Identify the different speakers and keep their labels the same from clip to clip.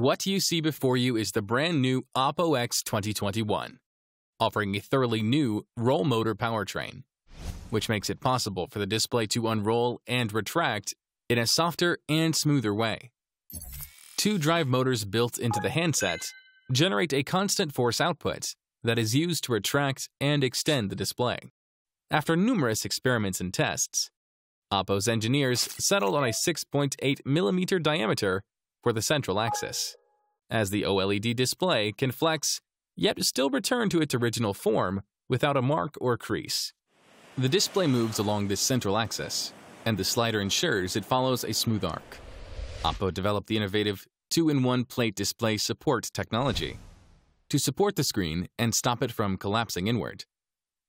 Speaker 1: What you see before you is the brand new Oppo X 2021, offering a thoroughly new roll motor powertrain, which makes it possible for the display to unroll and retract in a softer and smoother way. Two drive motors built into the handset generate a constant force output that is used to retract and extend the display. After numerous experiments and tests, Oppo's engineers settled on a 6.8 millimeter diameter for the central axis, as the OLED display can flex, yet still return to its original form without a mark or crease. The display moves along this central axis, and the slider ensures it follows a smooth arc. Oppo developed the innovative 2-in-1 plate display support technology to support the screen and stop it from collapsing inward.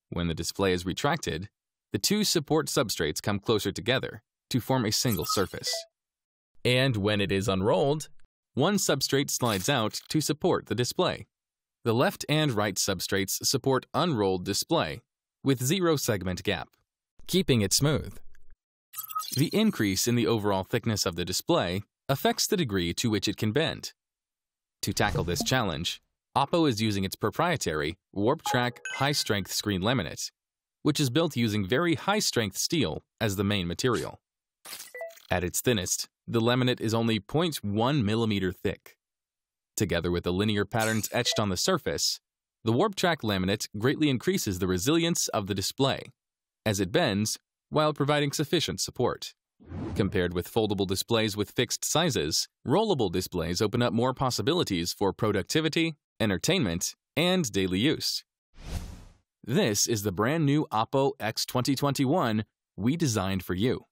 Speaker 1: When the display is retracted, the two support substrates come closer together to form a single surface. And when it is unrolled, one substrate slides out to support the display. The left and right substrates support unrolled display with zero segment gap, keeping it smooth. The increase in the overall thickness of the display affects the degree to which it can bend. To tackle this challenge, Oppo is using its proprietary WarpTrack high-strength screen laminate, which is built using very high-strength steel as the main material. At its thinnest, the laminate is only 0.1 millimeter thick. Together with the linear patterns etched on the surface, the warp track laminate greatly increases the resilience of the display, as it bends while providing sufficient support. Compared with foldable displays with fixed sizes, rollable displays open up more possibilities for productivity, entertainment, and daily use. This is the brand new Oppo X 2021 we designed for you.